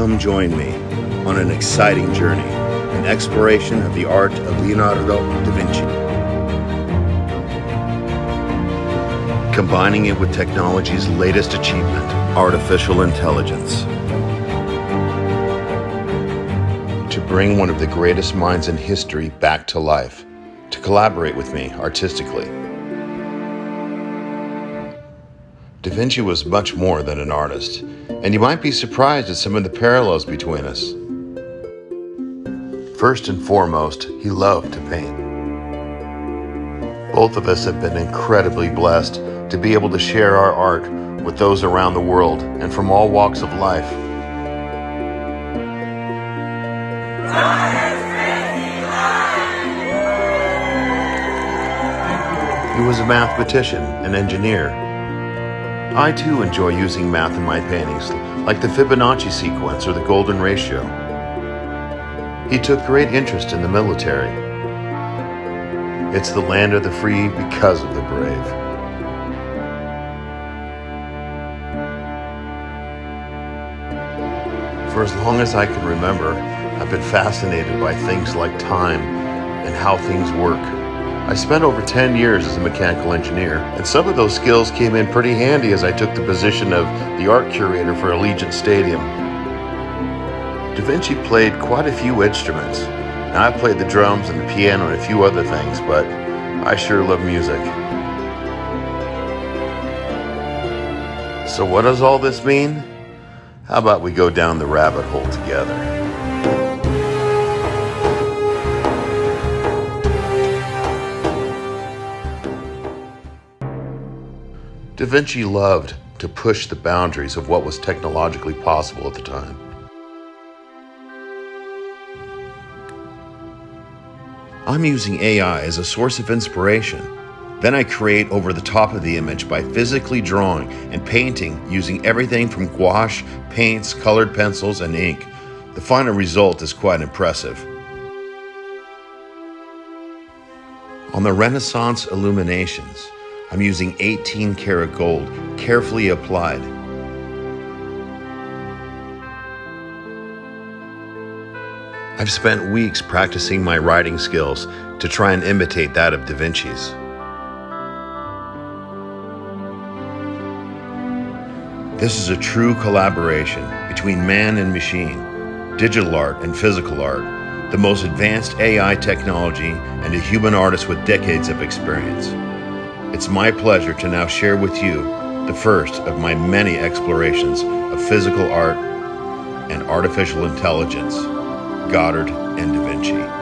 come join me on an exciting journey, an exploration of the art of Leonardo da Vinci. Combining it with technology's latest achievement, artificial intelligence. To bring one of the greatest minds in history back to life, to collaborate with me artistically. Da Vinci was much more than an artist, and you might be surprised at some of the parallels between us. First and foremost, he loved to paint. Both of us have been incredibly blessed to be able to share our art with those around the world and from all walks of life. He was a mathematician, an engineer, I too enjoy using math in my paintings, like the Fibonacci sequence or the golden ratio. He took great interest in the military. It's the land of the free because of the brave. For as long as I can remember, I've been fascinated by things like time and how things work. I spent over 10 years as a mechanical engineer, and some of those skills came in pretty handy as I took the position of the art curator for Allegiant Stadium. Da Vinci played quite a few instruments. Now, I played the drums and the piano and a few other things, but I sure love music. So, what does all this mean? How about we go down the rabbit hole together? Da Vinci loved to push the boundaries of what was technologically possible at the time. I'm using AI as a source of inspiration. Then I create over the top of the image by physically drawing and painting using everything from gouache, paints, colored pencils, and ink. The final result is quite impressive. On the Renaissance illuminations, I'm using 18 karat gold, carefully applied. I've spent weeks practicing my writing skills to try and imitate that of Da Vinci's. This is a true collaboration between man and machine, digital art and physical art, the most advanced AI technology, and a human artist with decades of experience. It's my pleasure to now share with you the first of my many explorations of physical art and artificial intelligence, Godard and Da Vinci.